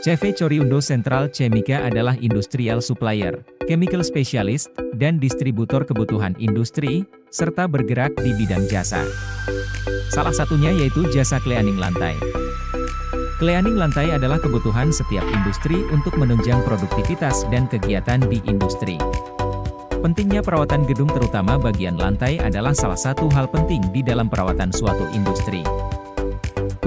CV Coriundo Central Chemica adalah industrial supplier, chemical specialist, dan distributor kebutuhan industri, serta bergerak di bidang jasa. Salah satunya yaitu jasa cleaning lantai. Cleaning lantai adalah kebutuhan setiap industri untuk menunjang produktivitas dan kegiatan di industri. Pentingnya perawatan gedung terutama bagian lantai adalah salah satu hal penting di dalam perawatan suatu industri.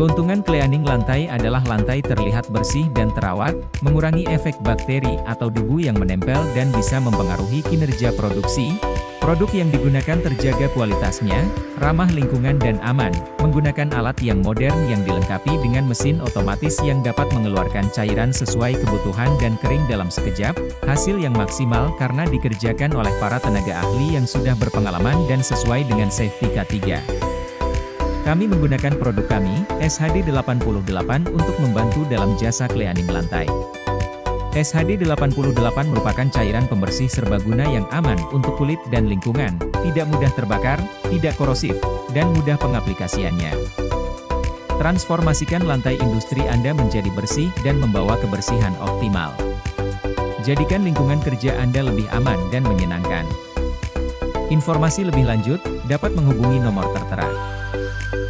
Keuntungan cleaning lantai adalah lantai terlihat bersih dan terawat, mengurangi efek bakteri atau debu yang menempel dan bisa mempengaruhi kinerja produksi. Produk yang digunakan terjaga kualitasnya, ramah lingkungan dan aman, menggunakan alat yang modern yang dilengkapi dengan mesin otomatis yang dapat mengeluarkan cairan sesuai kebutuhan dan kering dalam sekejap, hasil yang maksimal karena dikerjakan oleh para tenaga ahli yang sudah berpengalaman dan sesuai dengan safety K3. Kami menggunakan produk kami, SHD88 untuk membantu dalam jasa cleaning lantai. SHD88 merupakan cairan pembersih serbaguna yang aman untuk kulit dan lingkungan, tidak mudah terbakar, tidak korosif, dan mudah pengaplikasiannya. Transformasikan lantai industri Anda menjadi bersih dan membawa kebersihan optimal. Jadikan lingkungan kerja Anda lebih aman dan menyenangkan. Informasi lebih lanjut, dapat menghubungi nomor tertera. you